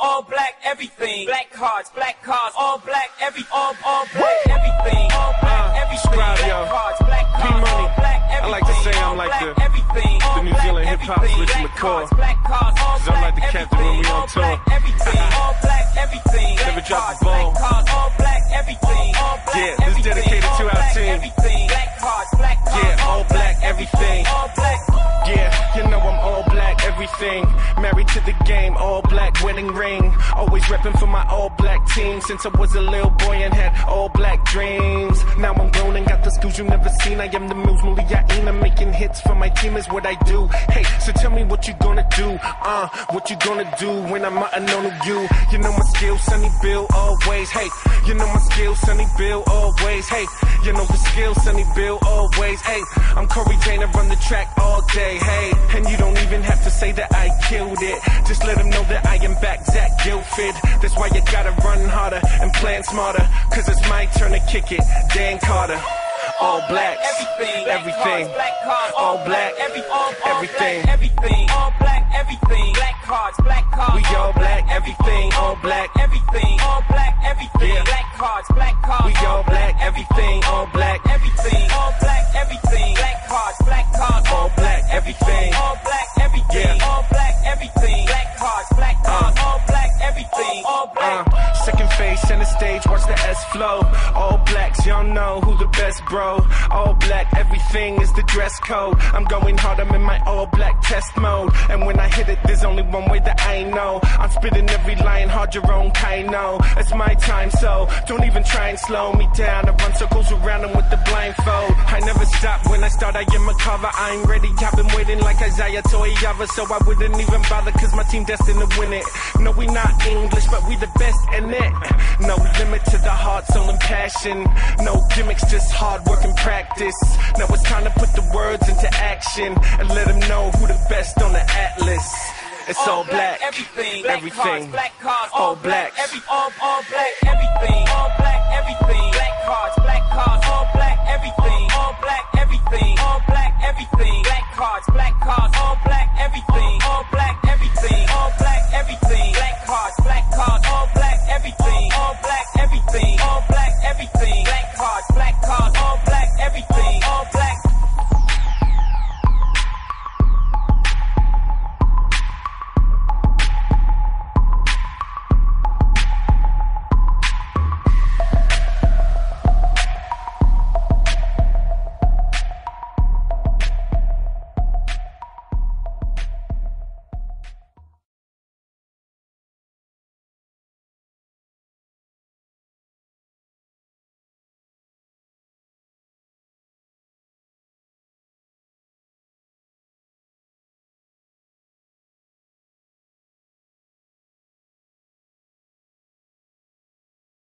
All black, everything. Black cards, black cards, all black, every, all, all black, everything. All black, Uh, everything. Scribe, Black cards, black cards, all black, I everything. like to say I'm all like black, the- everything. the New black, Zealand hip-hop everything. Richie McCaw. cards, black cards, all 'Cause I'm like the black, captain when we everything. on All tour. black, everything. All black, everything. Never Black drop cards, the ball. Always repping for my all black team since I was a little boy and had all black dreams. Now I'm grown and got the skills you've never seen. I am the moves, Muliaina. Making hits for my team is what I do. Hey, so tell me what you gonna do. Uh, what you gonna do when I'm out and on you? You know my skills, Sonny Bill, always. Hey, you know my skills, Sonny Bill, always. Hey, you know the skills, Sonny Bill, always. Hey, I'm Cory Jane, I run the track all day. Hey, and you don't even have to say that I killed it. Just let them know that I am back, That's why you gotta run harder and plan smarter. Cause it's my turn to kick it. Dan Carter. All blacks. everything, black Everything. cards, black cards, All black. every, all, all Everything. black, everything, all black, everything, black cards, black cards, We all black, everything, all black. Stage, watch the S flow. All blacks, y'all know who the best, bro. All black, everything is the dress code. I'm going hard, I'm in my all black test mode. And when I hit it, there's only one way that I know. I'm spitting every line hard, your own kind, no. It's my time, so don't even try and slow me down. I run circles around them with the blindfold. I never stop when I start, I am a cover. I ain't ready, I've been waiting like Isaia Toeava, so I wouldn't even bother, cause my team destined to win it. No, we not English, but we the best in it. No limit to the heart, soul, and passion. No gimmicks, just hard work and practice. Now it's time to put the words into action and let them know who the best on the atlas. It's all black, everything, black everything, cards, black cards, all all black. black, every, all, all black,